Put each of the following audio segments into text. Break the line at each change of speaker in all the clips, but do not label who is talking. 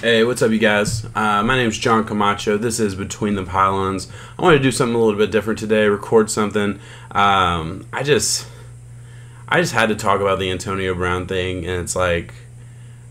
Hey, what's up, you guys? Uh, my is John Camacho. This is Between the Pylons. I want to do something a little bit different today. Record something. Um, I just, I just had to talk about the Antonio Brown thing, and it's like,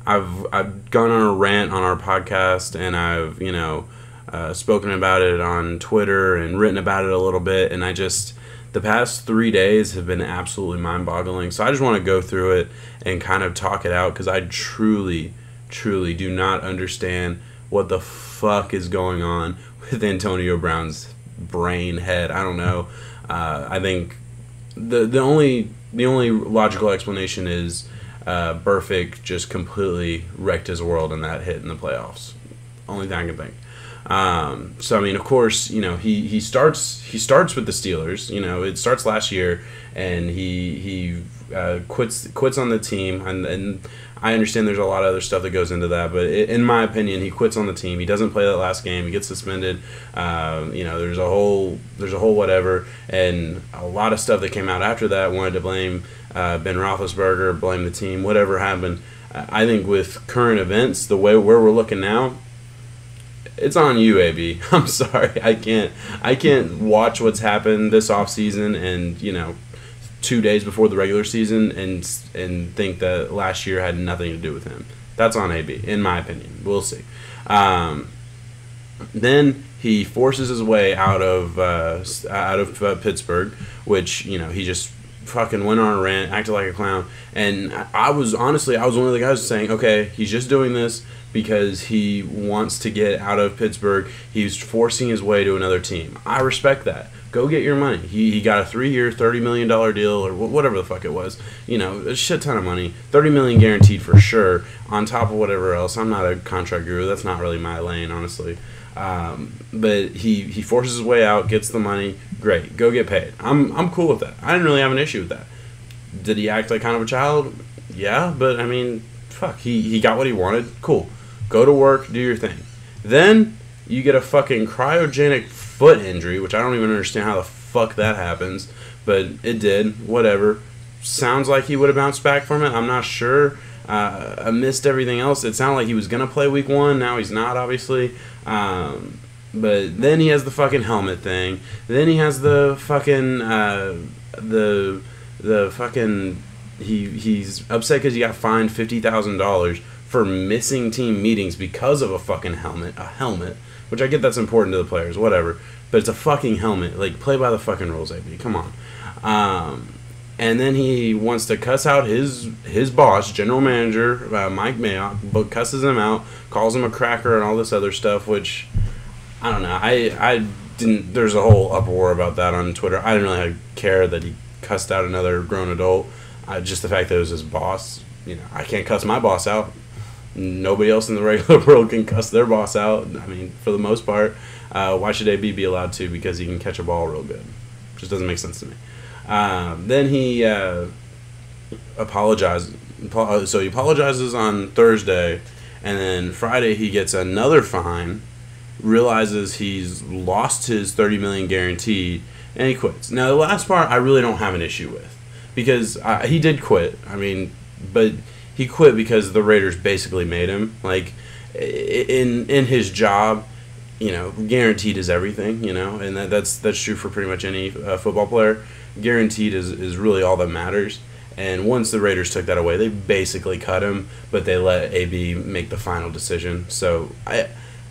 I've I've gone on a rant on our podcast, and I've you know, uh, spoken about it on Twitter and written about it a little bit, and I just. The past three days have been absolutely mind boggling. So I just want to go through it and kind of talk it out because I truly, truly do not understand what the fuck is going on with Antonio Brown's brain head. I don't know. Uh, I think the the only the only logical explanation is uh, Burfict just completely wrecked his world in that hit in the playoffs. Only thing I can think. Um, so I mean, of course, you know he, he starts he starts with the Steelers. You know, it starts last year, and he he uh, quits quits on the team, and and I understand there's a lot of other stuff that goes into that, but it, in my opinion, he quits on the team. He doesn't play that last game. He gets suspended. Um, you know, there's a whole there's a whole whatever, and a lot of stuff that came out after that wanted to blame uh, Ben Roethlisberger, blame the team, whatever happened. I think with current events, the way where we're looking now, it's on you, AB. I'm sorry. I can't I can't watch what's happened this off season and, you know, 2 days before the regular season and and think that last year had nothing to do with him. That's on AB in my opinion. We'll see. Um, then he forces his way out of uh, out of uh, Pittsburgh, which, you know, he just fucking went on a rant, acted like a clown, and I was honestly I was one of the guys saying, okay, he's just doing this because he wants to get out of Pittsburgh. He's forcing his way to another team. I respect that. Go get your money. He, he got a three year, $30 million deal or whatever the fuck it was. You know, a shit ton of money. 30 million guaranteed for sure, on top of whatever else. I'm not a contract guru. That's not really my lane, honestly. Um, but he, he forces his way out, gets the money. Great. Go get paid. I'm, I'm cool with that. I didn't really have an issue with that. Did he act like kind of a child? Yeah, but I mean, fuck. He, he got what he wanted. Cool Go to work, do your thing. Then you get a fucking cryogenic foot injury, which I don't even understand how the fuck that happens, but it did. Whatever. Sounds like he would have bounced back from it. I'm not sure. Uh, I missed everything else. It sounded like he was gonna play week one. Now he's not, obviously. Um, but then he has the fucking helmet thing. Then he has the fucking uh, the the fucking he he's upset because he got fined fifty thousand dollars for missing team meetings because of a fucking helmet, a helmet, which I get that's important to the players, whatever. But it's a fucking helmet. Like play by the fucking rules, AB. Come on. Um, and then he wants to cuss out his his boss, general manager uh, Mike Mayock, but cusses him out, calls him a cracker, and all this other stuff. Which I don't know. I I didn't. There's a whole uproar about that on Twitter. I didn't really care that he cussed out another grown adult. Uh, just the fact that it was his boss. You know, I can't cuss my boss out nobody else in the regular world can cuss their boss out. I mean, for the most part, uh, why should AB be allowed to? Because he can catch a ball real good. Just doesn't make sense to me. Um, then he uh, apologizes. Uh, so he apologizes on Thursday, and then Friday he gets another fine. Realizes he's lost his thirty million guarantee, and he quits. Now the last part I really don't have an issue with, because uh, he did quit. I mean, but he quit because the Raiders basically made him. Like in in his job, you know, guaranteed is everything. You know, and that, that's that's true for pretty much any uh, football player. Guaranteed is is really all that matters. And once the Raiders took that away, they basically cut him, but they let AB make the final decision. So I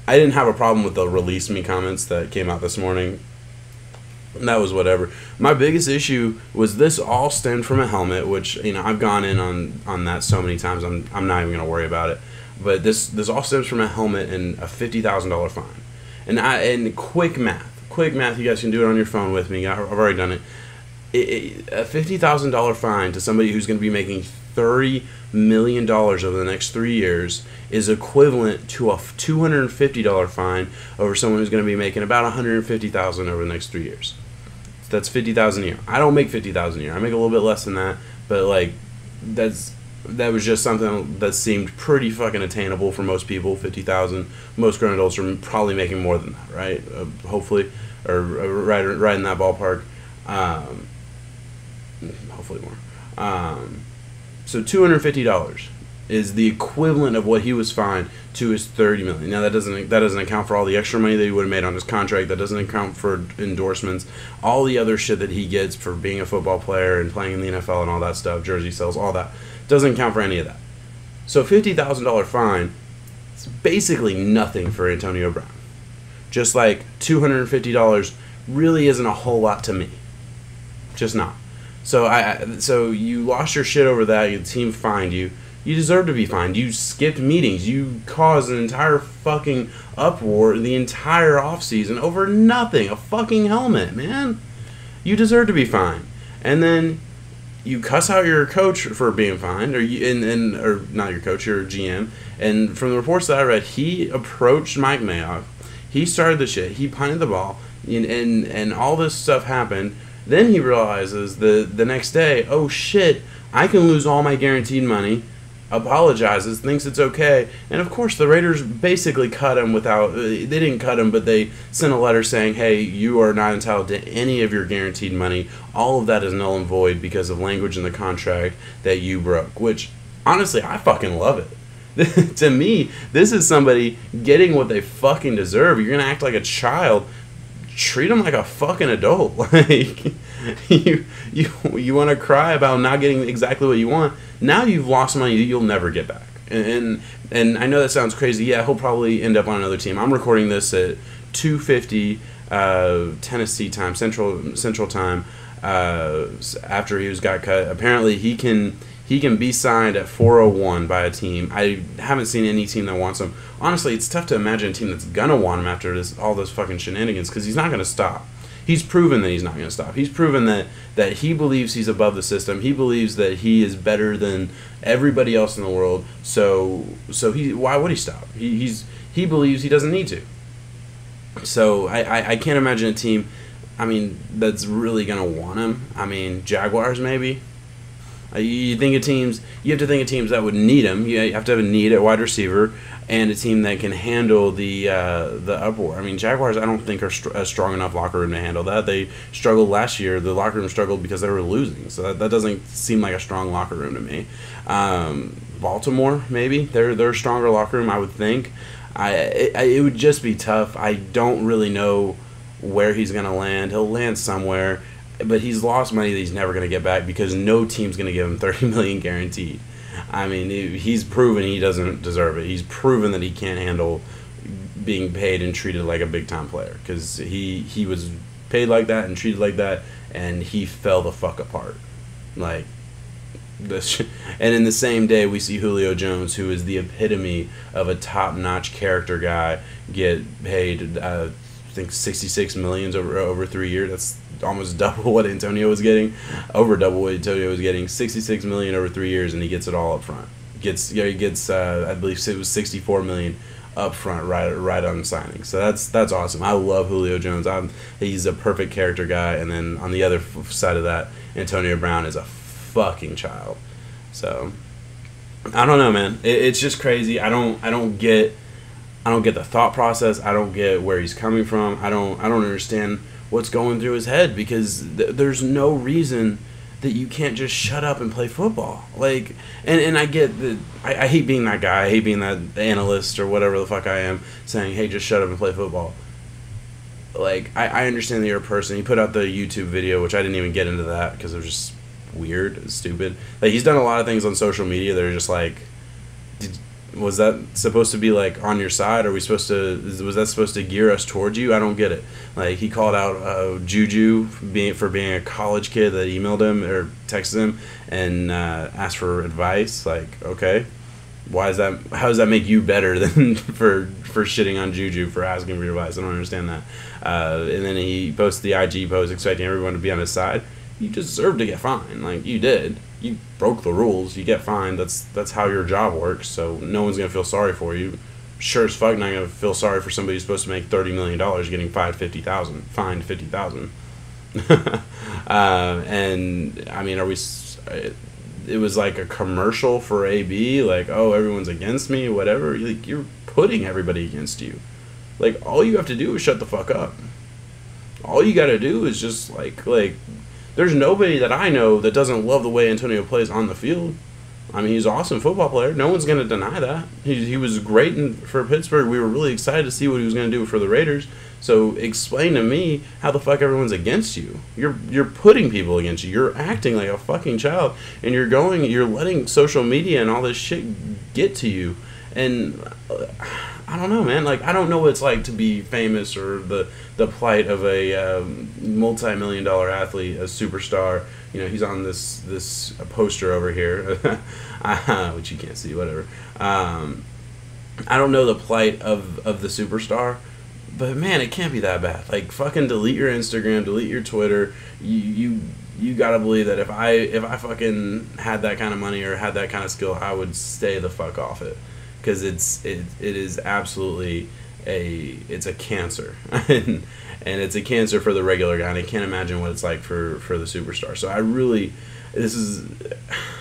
I didn't have a problem with the release me comments that came out this morning that was whatever. My biggest issue was this all stemmed from a helmet, which you know I've gone in on on that so many times. I'm I'm not even gonna worry about it. But this this all stems from a helmet and a fifty thousand dollar fine. And I and quick math, quick math. You guys can do it on your phone with me. I've already done it. it, it a fifty thousand dollar fine to somebody who's going to be making thirty million dollars over the next three years is equivalent to a two hundred and fifty dollar fine over someone who's going to be making about one hundred and fifty thousand over the next three years that's fifty thousand a year. I don't make fifty thousand a year. I make a little bit less than that, but like that's that was just something that seemed pretty fucking attainable for most people. Fifty thousand. Most grown adults are probably making more than that, right? Uh, hopefully, or uh, right right in that ballpark. Um, hopefully more. Um, so two hundred fifty dollars is the equivalent of what he was fined to his 30 million. Now that doesn't that doesn't account for all the extra money that he would have made on his contract. That doesn't account for endorsements, all the other shit that he gets for being a football player and playing in the NFL and all that stuff, jersey sales, all that. Doesn't count for any of that. So $50,000 fine is basically nothing for Antonio Brown. Just like $250 really isn't a whole lot to me. Just not. So I so you lost your shit over that, your team fined you you deserve to be fined. You skipped meetings. You caused an entire fucking uproar the entire offseason over nothing. A fucking helmet, man. You deserve to be fined. And then you cuss out your coach for being fined, or you, and, and or not your coach, your GM. And from the reports that I read, he approached Mike Mayock. He started the shit. He punted the ball, and and, and all this stuff happened. Then he realizes the the next day, oh shit, I can lose all my guaranteed money apologizes, thinks it's okay, and of course the Raiders basically cut him without. Uh, they didn't cut him, but they sent a letter saying, "Hey, you are not entitled to any of your guaranteed money. All of that is null and void because of language in the contract that you broke." Which, honestly, I fucking love it. to me, this is somebody getting what they fucking deserve. You're gonna act like a child. Treat them like a fucking adult. Like you, you, you want to cry about not getting exactly what you want now you've lost money that you'll never get back. And, and and I know that sounds crazy. Yeah, he'll probably end up on another team. I'm recording this at 2:50 uh, Tennessee time, Central Central time. Uh, after he was got cut, apparently he can he can be signed at 401 by a team. I haven't seen any team that wants him. Honestly, it's tough to imagine a team that's gonna want him after this all those fucking shenanigans because he's not gonna stop he's proven that he's not going to stop. He's proven that that he believes he's above the system. He believes that he is better than everybody else in the world. So so he why would he stop? He, he's he believes he doesn't need to. So I, I, I can't imagine a team. I mean, that's really gonna want him. I mean, Jaguars maybe. Uh, you think of teams. You have to think of teams that would need him. You have to have a need at wide receiver and a team that can handle the uh, the uproar. I mean, Jaguars, I don't think are str- a strong enough locker room to handle that. They struggled last year. The locker room struggled because they were losing, so that, that doesn't seem like a strong locker room to me. Um, Baltimore, maybe they're they're a stronger locker room, I would think. I it, it would just be tough. I don't really know where he's gonna land. He'll land somewhere, but he's lost money that he's never gonna get back because no team's gonna give him thirty million guaranteed. I mean, he's proven he doesn't deserve it. He's proven that he can't handle being paid and treated like a big time player because he he was paid like that and treated like that, and he fell the fuck apart. Like this, and in the same day, we see Julio Jones, who is the epitome of a top notch character guy, get paid. Uh, I think sixty six millions over over three years. That's almost double what Antonio was getting, over double what Antonio was getting, sixty six million over three years, and he gets it all up front. Gets yeah, he gets uh, I believe it was sixty four million up front right right on signing. So that's that's awesome. I love Julio Jones. I'm he's a perfect character guy, and then on the other side of that, Antonio Brown is a fucking child. So I don't know, man. It, it's just crazy. I don't I don't get. I don't get the thought process. I don't get where he's coming from. I don't I don't understand what's going through his head because th- there's no reason that you can't just shut up and play football. Like, and, and I get that I, I hate being that guy. I hate being that analyst or whatever the fuck I am saying, hey, just shut up and play football. Like, I, I understand that you're a person. He put out the YouTube video, which I didn't even get into that because it was just weird, stupid. Like, he's done a lot of things on social media that are just like, was that supposed to be like on your side? Are we supposed to? Was that supposed to gear us towards you? I don't get it. Like he called out uh, Juju being for being a college kid that emailed him or texted him and uh, asked for advice. Like okay, why is that? How does that make you better than for for shitting on Juju for asking for advice? I don't understand that. Uh, and then he posted the IG post expecting everyone to be on his side. You deserve to get fined. Like you did you broke the rules, you get fined. That's that's how your job works. So no one's gonna feel sorry for you. Sure as fuck not gonna feel sorry for somebody who's supposed to make thirty million dollars getting fined fifty thousand. Fined fifty thousand. uh, and I mean, are we? It was like a commercial for AB. Like, oh, everyone's against me, whatever. Like, you're putting everybody against you. Like, all you have to do is shut the fuck up. All you got to do is just like like there's nobody that I know that doesn't love the way Antonio plays on the field. I mean, he's an awesome football player. No one's going to deny that. He, he was great in, for Pittsburgh. We were really excited to see what he was going to do for the Raiders. So explain to me how the fuck everyone's against you. You're you're putting people against you. You're acting like a fucking child, and you're going. You're letting social media and all this shit get to you. And uh, I don't know, man. Like I don't know what it's like to be famous or the the plight of a um, multi-million dollar athlete, a superstar. You know, he's on this this poster over here, which you can't see. Whatever. Um, I don't know the plight of of the superstar, but man, it can't be that bad. Like fucking delete your Instagram, delete your Twitter. You you you gotta believe that if I if I fucking had that kind of money or had that kind of skill, I would stay the fuck off it because it's it, it is absolutely a it's a cancer. And and it's a cancer for the regular guy and I can't imagine what it's like for for the superstar. So I really this is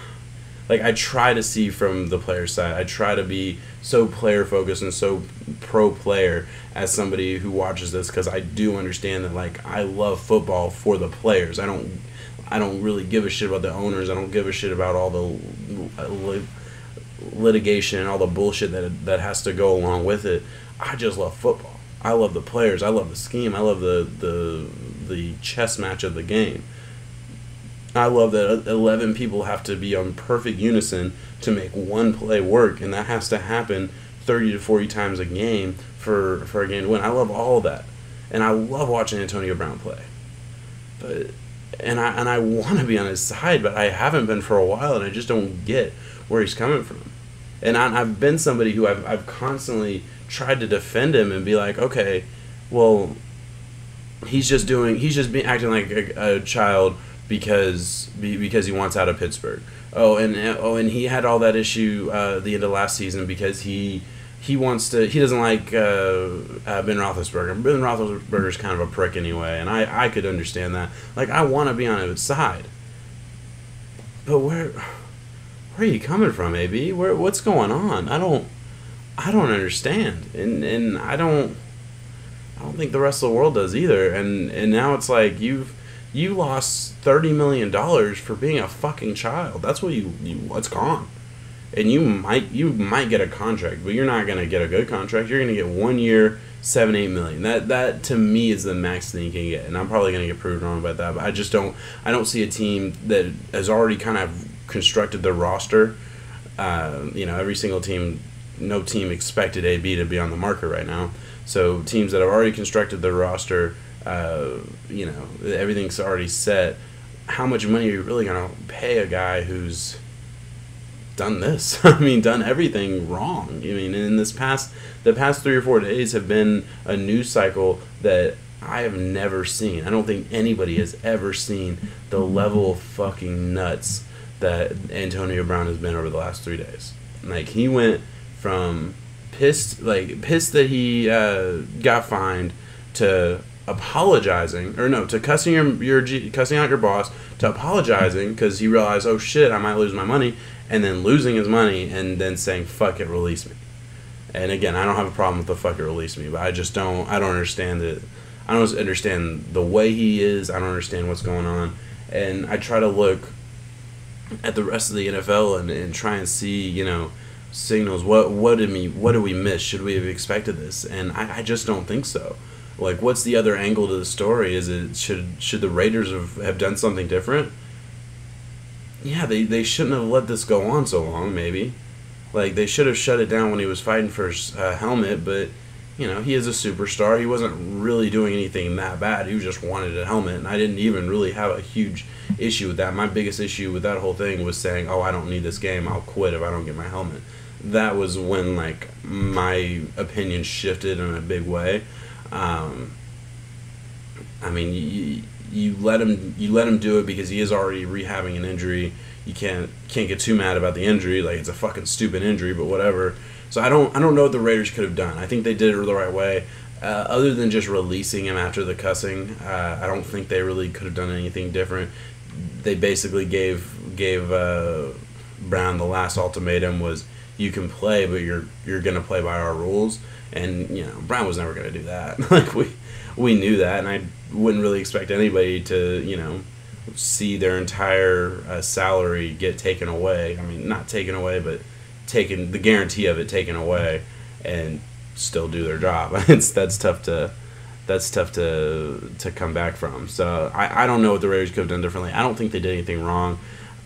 like I try to see from the player side. I try to be so player focused and so pro player as somebody who watches this because I do understand that like I love football for the players. I don't I don't really give a shit about the owners. I don't give a shit about all the uh, litigation and all the bullshit that that has to go along with it. I just love football. I love the players. I love the scheme. I love the the the chess match of the game. I love that 11 people have to be on perfect unison to make one play work, and that has to happen 30 to 40 times a game for, for a game to win. I love all of that. And I love watching Antonio Brown play. But and I and I want to be on his side, but I haven't been for a while, and I just don't get where he's coming from. And I, have been somebody who I've, I've constantly tried to defend him and be like, okay, well, he's just doing, he's just being acting like a, a child because because he wants out of Pittsburgh. Oh, and oh, and he had all that issue uh, the end of last season because he he wants to he doesn't like uh, uh, Ben Roethlisberger. Ben Roethlisberger's kind of a prick anyway, and I I could understand that. Like I want to be on his side, but where where are you coming from, AB? Where what's going on? I don't I don't understand. And and I don't I don't think the rest of the world does either. And and now it's like you've you lost thirty million dollars for being a fucking child. That's what you, you it's gone. And you might you might get a contract, but you're not gonna get a good contract. You're gonna get one year, seven, eight million. That that to me is the max thing you can get. And I'm probably gonna get proved wrong about that. But I just don't I don't see a team that has already kind of constructed their roster. Uh, you know, every single team, no team expected AB to be on the market right now. So teams that have already constructed their roster, uh, you know, everything's already set. How much money are you really gonna pay a guy who's done this? I mean, done everything wrong. I mean, in this past the past three or four days have been a news cycle that I have never seen. I don't think anybody has ever seen the level of fucking nuts that Antonio Brown has been over the last three days. Like he went from pissed, like pissed that he uh, got fined, to apologizing, or no, to cussing your your cussing out your boss, to apologizing because he realized, oh shit, I might lose my money, and then losing his money, and then saying fuck it, release me. And again, I don't have a problem with the fuck it, release me, but I just don't, I don't understand it. I don't understand the way he is. I don't understand what's going on, and I try to look at the rest of the NFL and, and try and see, you know, signals. What what did we what did we miss? Should we have expected this? And I, I just don't think so. Like, what's the other angle to the story? Is it should should the Raiders have, have done something different? Yeah, they, they shouldn't have let this go on so long. Maybe, like they should have shut it down when he was fighting for his uh, helmet. But you know, he is a superstar. He wasn't really doing anything that bad. He just wanted a helmet, and I didn't even really have a huge issue with that. My biggest issue with that whole thing was saying, "Oh, I don't need this game. I'll quit if I don't get my helmet." That was when like my opinion shifted in a big way. Um, I mean, you, you let him you let him do it because he is already rehabbing an injury. You can't can't get too mad about the injury. Like it's a fucking stupid injury, but whatever. So I don't I don't know what the Raiders could have done. I think they did it the right way. Uh, other than just releasing him after the cussing, uh, I don't think they really could have done anything different. They basically gave gave uh, Brown the last ultimatum was you can play, but you're you're gonna play by our rules. And you know Brown was never gonna do that. like we we knew that, and I wouldn't really expect anybody to you know see their entire uh, salary get taken away. I mean, not taken away, but taken the guarantee of it taken away, and still do their job. it's that's tough to that's tough to to come back from. So I, I don't know what the Raiders could have done differently. I don't think they did anything wrong.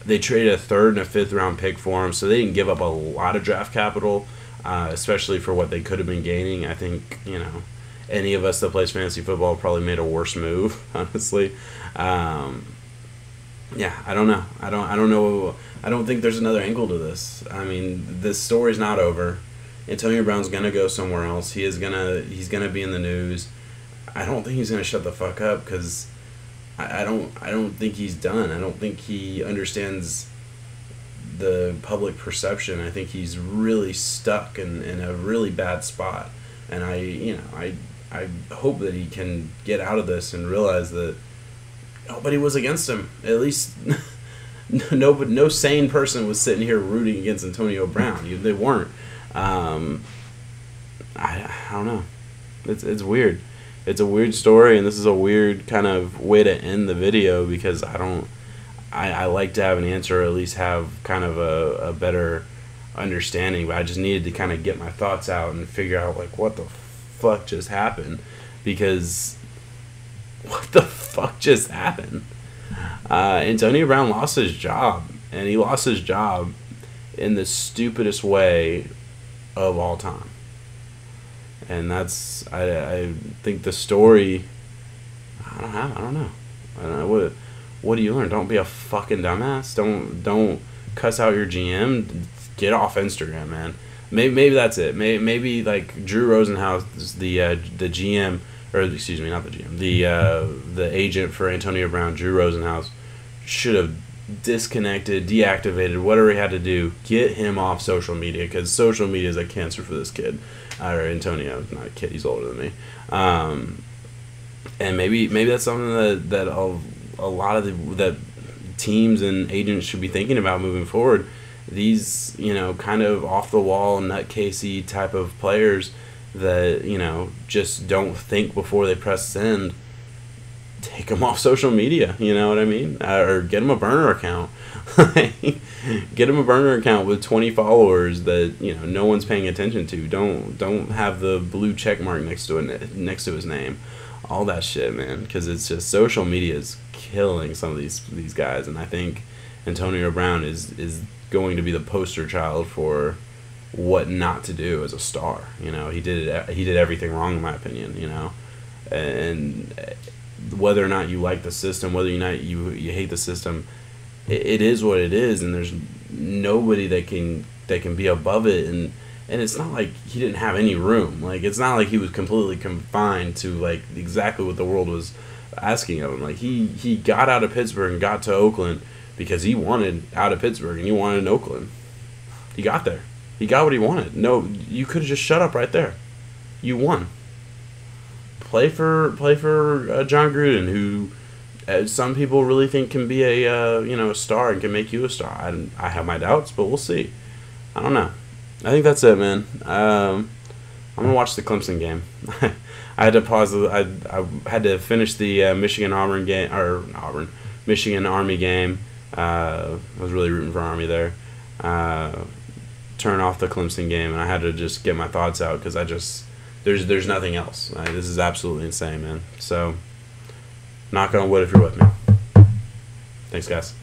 They traded a third and a fifth round pick for him, so they didn't give up a lot of draft capital, uh, especially for what they could have been gaining. I think you know any of us that plays fantasy football probably made a worse move, honestly. Um, yeah, I don't know. I don't. I don't know. I don't think there's another angle to this. I mean, this story's not over. Antonio Brown's gonna go somewhere else. He is gonna. He's gonna be in the news. I don't think he's gonna shut the fuck up because I, I don't. I don't think he's done. I don't think he understands the public perception. I think he's really stuck in, in a really bad spot. And I, you know, I I hope that he can get out of this and realize that nobody was against him. At least no, no sane person was sitting here rooting against Antonio Brown. They weren't. Um, I, I don't know. It's it's weird. It's a weird story, and this is a weird kind of way to end the video because I don't. I, I like to have an answer, or at least have kind of a, a better understanding. But I just needed to kind of get my thoughts out and figure out like what the fuck just happened because what the fuck just happened? Uh, Antonio Brown lost his job, and he lost his job in the stupidest way of all time. And that's I, I think the story. I don't have I don't know. I don't know what what do you learn? Don't be a fucking dumbass. Don't don't cuss out your GM. Get off Instagram, man. Maybe maybe that's it. Maybe, maybe like Drew Rosenhaus, the uh, the GM or excuse me, not the GM, the uh, the agent for Antonio Brown, Drew Rosenhaus, should have disconnected, deactivated, whatever he had to do, get him off social media because social media is a cancer for this kid, or Antonio, not a kid, he's older than me, um, and maybe maybe that's something that that a, a lot of the that teams and agents should be thinking about moving forward. These you know kind of off the wall nutcasey type of players that you know just don't think before they press send. Take them off social media you know what i mean? Uh, or get them a burner account. Get them a burner account with 20 followers that you know no one's paying attention to. Don't don't have the blue check mark next to it next to his name. All that shit man because it's just social media is killing some of these these guys. And i think antonio brown is is going to be the poster child for what not to do as a star. You know, he did it, he did everything wrong in my opinion. You know, and whether or not you like the system, whether or not you you hate the system, it, it is what it is, and there's nobody that can that can be above it. And and it's not like he didn't have any room. Like it's not like he was completely confined to like exactly what the world was asking of him. Like he he got out of Pittsburgh and got to Oakland because he wanted out of Pittsburgh and he wanted in Oakland. He got there. He got what he wanted. No, you could have just shut up right there. You won. Play for play for uh, Jon Gruden, who uh, some people really think can be a uh, you know a star and can make you a star. I, I have my doubts, but we'll see. I don't know. I think that's it, man. Um, I'm gonna watch the Clemson game. I had to pause. The, I I had to finish the uh, Michigan Auburn game or Auburn Michigan Army game. Uh, I was really rooting for Army there. Uh, turn off the Clemson game, and I had to just get my thoughts out because I just there's there's nothing else. this is absolutely insane, man. So, knock on wood if you're with me. Thanks, guys.